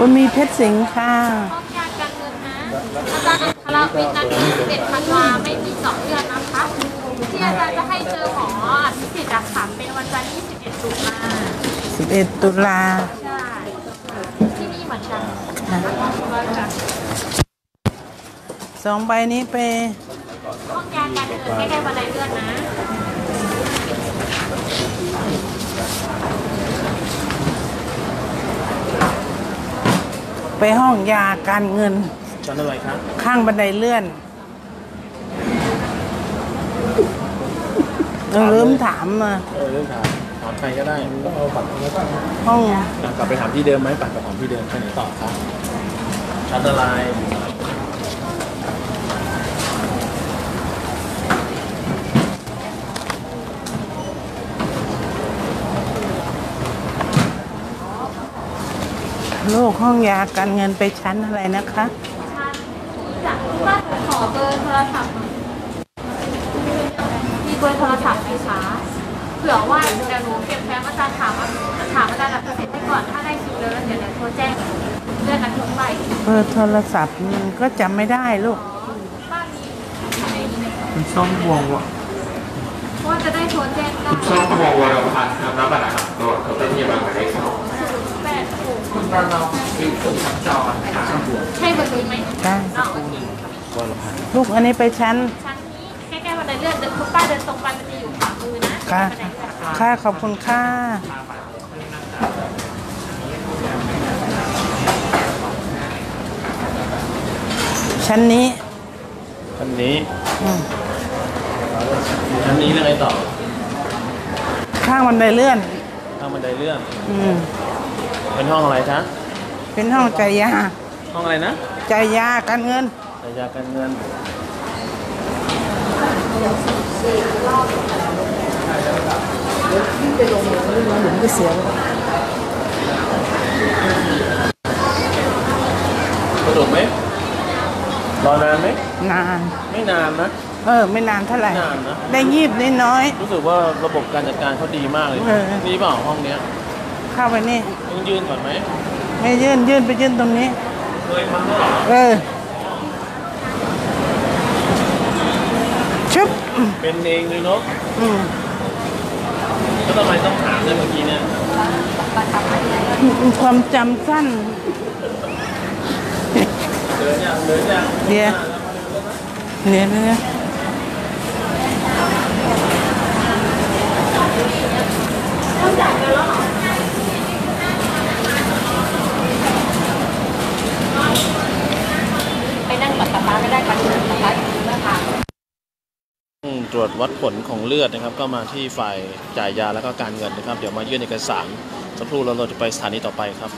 อุ้ยมีเพชรสิงห์ค่ะป้องกันการเงินนะอาจารย์อัคราวินนัดที่11ธันวาไม่มีเจาะเลือดนะคะที่อาจารย์จะให้เจอหมออภิสิทธิ์อะค่ะเป็นวันจันทร์ที่11ตุลา11 ตุลาใช่ที่นี่เหมือนกันสองใบนี้ไปป้องกันการเงินใกล้ๆบันไดเลื่อนนะ ไปห้องยาการเงินชั้นอะไรครับ ข้างบันไดเลื่อนเออลืมถามมาเออเรื่องถามถามใครก็ได้เอาบัตรมาตั้งห้อง กลับไปถามที่เดิมไหมปัดกลับถามที่เดิมไปไหนต่อครับชั้นอะไร ลูกห้องยาการเงินไปชั้นอะไรนะคะจากบ้านขอเบอร์โทรศัพท์หน่อยมีเบอร์โทรศัพท์ไหมคะเผื่อว่าเดี๋ยวหนูเก็บแฟ้มอาจารย์ถามว่าถามอาจารย์แบบเสร็จให้ก่อนถ้าได้คิวแล้วเดี๋ยวเดี๋ยวโทรแจ้งเลื่อนนัดทุกใบเบอร์โทรศัพท์มันก็จำไม่ได้ลูกบ้านนี้ในนี้ไหมคะคุณช่องวงวะเพราะว่าจะได้โทรแจ้งได้ช่องวงวรพันธ์ครับรับบัตรนะครับตรวจเขาเป็นพยาบาลหมายเลขสองแปดหก คุณประนอมคือคุณชักจรค่ะใช่เบอร์นี้ไหมได้อ๋อโอเควรพันธ์ลูกอันนี้ไปชั้น ชั้นนี้ใกล้ๆบันไดเลื่อนเดินคุณป้าเดินตรงไปมันจะอยู่ขวามือนะค่ะบันไดเลื่อนค่ะขอบคุณค่ะชั้นนี้ชั้นนี้อืมชั้นนี้ยังไงต่อ ข้างบันไดเลื่อนทางบันไดเลื่อน อืม เป็นห้องอะไรคะเป็นห้องใจายาห้องอะไรนะใจายาการเงินรายาการเงินสะดวกไหมรอนานไหมนาน ไม่นานนะ เออ ไม่นานเท่าไหร่ ไม่นานนะ ได้ยีบได้น้อย รู้สึกว่าระบบการจัดการเขาดีมากเลย เออ นี่เปล่าห้องเนี้ย เข้าไปนี่ต้องยืนก่อนไหมไม่ยื่นยื่นไปยื่นตรงนี้เคยมาด้วยเหรอเออชุบเป็นเองเลยเนาะอืมแล้วทำไมต้องถามด้วยเมื่อกี้เนี่ยความจำสั้นเดินยังเดินยังเดี๋ยวเนี่ยเนี่ย ไปนั่งกับป๊าป๊าไม่ได้ป๊าป๊าป๊าป๊าอยู่นะคะ อืม ตรวจวัดผลของเลือดนะครับ ก็มาที่ฝ่ายจ่ายยาแล้วก็การเงินนะครับ เดี๋ยวมายื่นเอกสารสักครู่แล้วเราจะไปสถานีต่อไปครับ